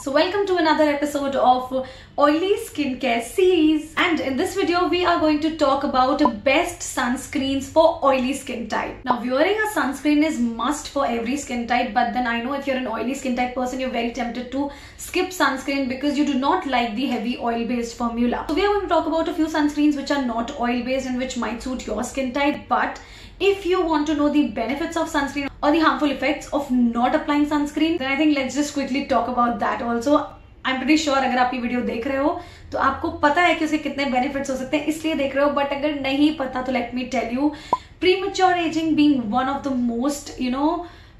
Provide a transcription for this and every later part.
So welcome to another episode of Oily Skincare Series and in this video we are going to talk about best sunscreens for oily skin type. Now wearing a sunscreen is must for every skin type but then I know if you're an oily skin type person you're very tempted to skip sunscreen because you do not like the heavy oil based formula. So we are going to talk about a few sunscreens which are not oil based and which might suit your skin type but if you want to know the benefits of sunscreen or the harmful effects of not applying sunscreen then I think let's just quickly talk about that also I am pretty sure अगर आप ये video देख रहे हो तो आपको पता है कि उसके कितने बेनिफिट्स हो सकते हैं इसलिए देख रहे हो बट अगर नहीं पता तो let me tell you pre mature ageing being one of the most you know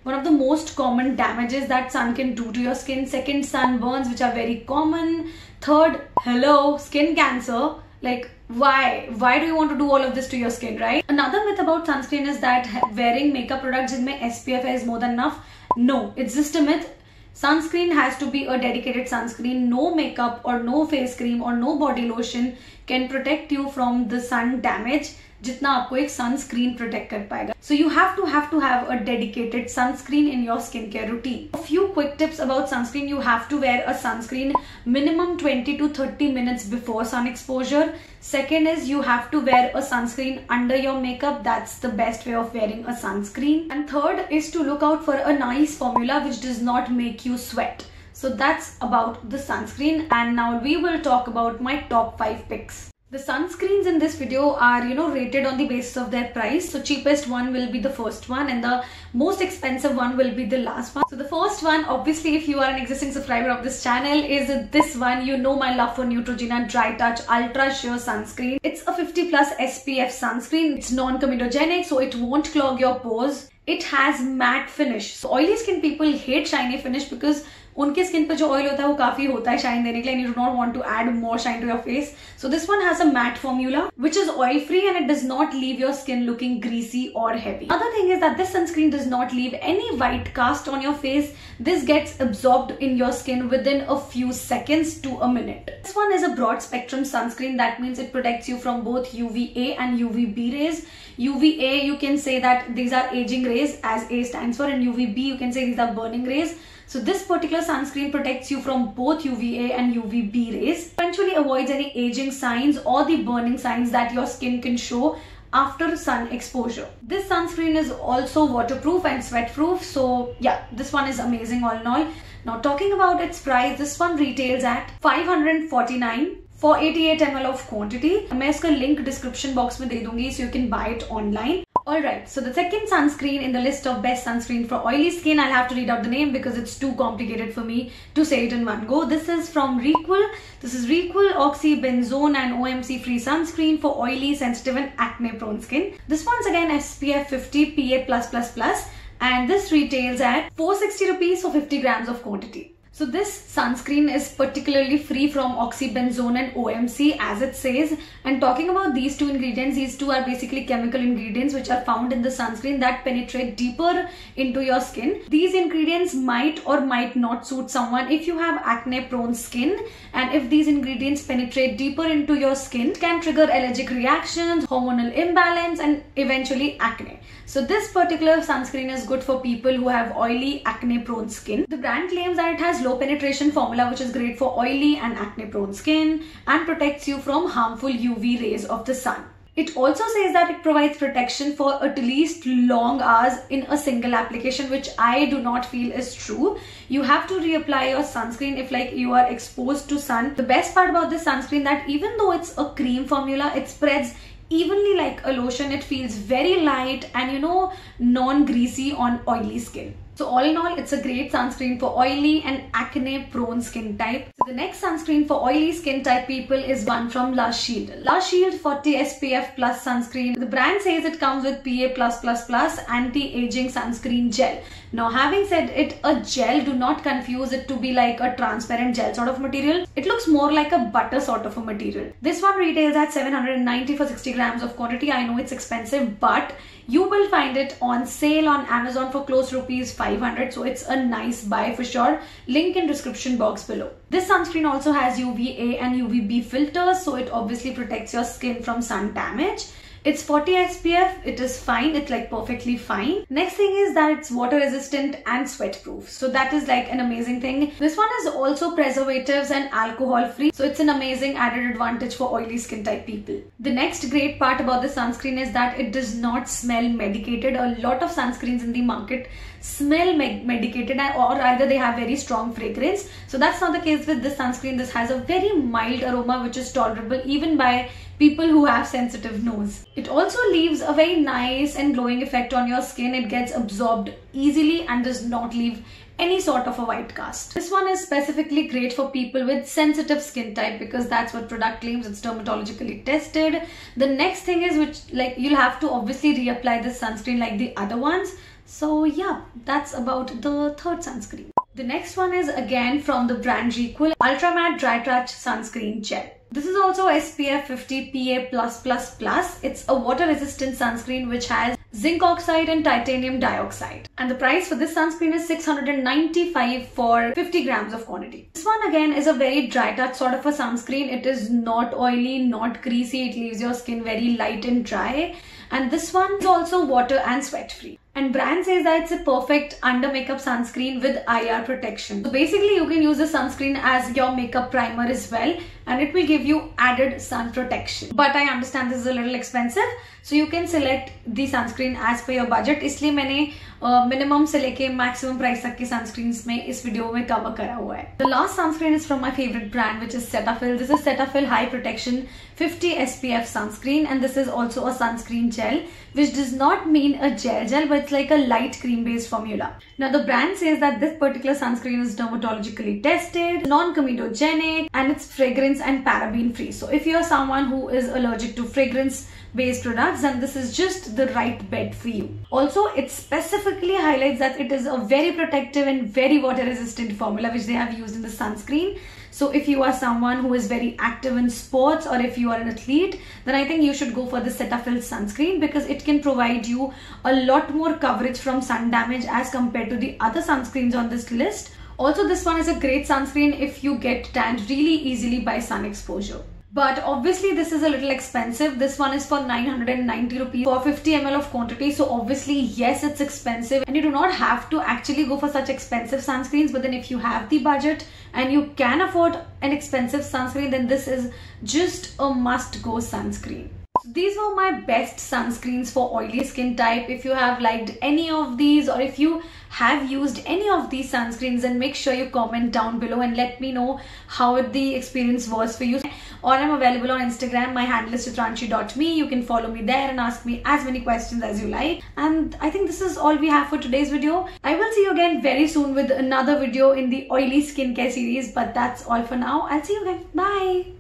one of the most common damages that sun can do to your skin second sunburns which are very common third hello skin cancer like why why do you want to do all of this to your skin right? Another myth about sunscreen is that wearing makeup products in my spf is more than enough no it's just a myth. Sunscreen has to be a dedicated sunscreen. No makeup or no face cream or no body lotion can protect you from the sun damage जितना आपको एक sunscreen protect कर पाएगा so you have to have to have a dedicated sunscreen in your skin care routine few quick tips about sunscreen you have to wear a sunscreen minimum 20 to 30 minutes before sun exposure second is you have to wear a sunscreen under your makeup that's the best way of wearing a sunscreen and third is to look out for a nice formula which does not make you sweat so that's about the sunscreen and now we will talk about my top 5 picks the sunscreens in this video are, you know, rated on the basis of their price. So cheapest one will be the first one and the most expensive one will be the last one. So the first one, obviously, if you are an existing subscriber of this channel, is this one. You know my love for Neutrogena Dry Touch Ultra Sheer Sunscreen. It's a 50 plus SPF sunscreen. It's non-comedogenic, so it won't clog your pores. It has matte finish. So oily skin people hate shiny finish because उनके skin पे जो oil होता है वो काफी होता है shine देने के लिए you do not want to add more shine to your face so this one has a matte formula which is oil free and it does not leave your skin looking greasy और heavy other thing is that this sunscreen does not leave any white cast on your face this gets absorbed in your skin within a few seconds to a minute. This one is a broad spectrum sunscreen that means it protects you from both UVA and UVB rays. UVA you can say that these are aging rays as A stands for and UVB you can say these are burning rays. So this particular sunscreen protects you from both UVA and UVB rays. Eventually avoids any aging signs or the burning signs that your skin can show after sun exposure. This sunscreen is also waterproof and sweat proof. So yeah, this one is amazing all in all. Now talking about its price, this one retails at 549 for 88 ml of quantity. मैं इसका link description box में दे दूंगी so you can buy it online. Alright, so the second sunscreen in the list of best sunscreen for oily skin, I'll have to read out the name because it's too complicated for me to say it in one go. This is from Re'equil. This is Re'equil Oxybenzone and OMC free sunscreen for oily, sensitive and acne prone skin. This one's again SPF 50 PA+++ and this retails at 460 rupees for 50 grams of quantity. So this sunscreen is particularly free from oxybenzone and OMC as it says and talking about these two ingredients these two are basically chemical ingredients which are found in the sunscreen that penetrate deeper into your skin. These ingredients might or might not suit someone if you have acne prone skin and if these ingredients penetrate deeper into your skin can trigger allergic reactions, hormonal imbalance and eventually acne. So this particular sunscreen is good for people who have oily acne prone skin. The brand claims that it has low penetration formula which is great for oily and acne prone skin and protects you from harmful UV rays of the sun. It also says that it provides protection for at least long hours in a single application, which I do not feel is true. You have to reapply your sunscreen if like you are exposed to sun. The best part about this sunscreen that even though it's a cream formula, it spreads evenly like a lotion. It feels very light and you know, non-greasy on oily skin. So all in all, it's a great sunscreen for oily and acne prone skin type. So the next sunscreen for oily skin type people is one from La Shield. La Shield 40 SPF plus sunscreen. The brand says it comes with PA+++ anti-aging sunscreen gel. Now having said it, a gel, do not confuse it to be like a transparent gel sort of material. It looks more like a butter sort of a material. This one retails at 790 for 60 grams of quantity. I know it's expensive, but you will find it on sale on Amazon for close rupees 500. So it's a nice buy for sure. Link in description box below. This sunscreen also has UVA and UVB filters. So it obviously protects your skin from sun damage. It's 40 SPF. It is fine. It's like perfectly fine. Next thing is that it's water resistant and sweat proof. So that is like an amazing thing. This one is also preservatives and alcohol free. So it's an amazing added advantage for oily skin type people. The next great part about the sunscreen is that it does not smell medicated. A lot of sunscreens in the market smell medicated or either they have very strong fragrance. So that's not the case with this sunscreen. This has a very mild aroma which is tolerable even by people who have sensitive nose. It also leaves a very nice and glowing effect on your skin. It gets absorbed easily and does not leave any sort of a white cast. This one is specifically great for people with sensitive skin type because that's what product claims it's dermatologically tested. The next thing is which like you'll have to obviously reapply this sunscreen like the other ones. So yeah, that's about the third sunscreen. The next one is again from the brand Re'equil Ultra Matte Dry Touch Sunscreen Gel. This is also SPF 50 PA+++. It's a water resistant sunscreen which has zinc oxide and titanium dioxide. And the price for this sunscreen is 695 for 50 grams of quantity. This one again is a very dry touch sort of a sunscreen. It is not oily, not greasy. It leaves your skin very light and dry. And this one is also water and sweat free. And brand says that it's a perfect under makeup sunscreen with IR protection. So basically you can use the sunscreen as your makeup primer as well and it will give you added sun protection. But I understand this is a little expensive. So you can select the sunscreen as per your budget. इसलिए मैंने minimum uh, से लेके maximum price तक के sunscreens में इस video में cover करा हुआ है the last sunscreen is from my favourite brand which is Cetaphil this is Cetaphil high protection 50 SPF sunscreen and this is also a sunscreen gel which does not mean a gel gel but it's like a light cream based formula. Now the brand says that this particular sunscreen is dermatologically tested, non-comedogenic and it's fragrance and paraben free. So if you're someone who is allergic to fragrance based products then this is just the right bet for you. Also it specifically highlights that it is a very protective and very water resistant formula which they have used in the sunscreen. So if you are someone who is very active in sports or if you are an athlete, then I think you should go for the Cetaphil sunscreen because it can provide you a lot more coverage from sun damage as compared to the other sunscreens on this list. Also, this one is a great sunscreen if you get tanned really easily by sun exposure. But obviously this is a little expensive. This one is for 990 rupees for 50 ml of quantity. So obviously yes, it's expensive and you do not have to actually go for such expensive sunscreens. But then if you have the budget and you can afford an expensive sunscreen, then this is just a must go sunscreen. These were my best sunscreens for oily skin type. If you have liked any of these or if you have used any of these sunscreens then make sure you comment down below and let me know how the experience was for you. Or I'm available on Instagram. My handle is chitranshi.me. You can follow me there and ask me as many questions as you like. And I think this is all we have for today's video. I will see you again very soon with another video in the oily skincare series. But that's all for now. I'll see you again. Bye.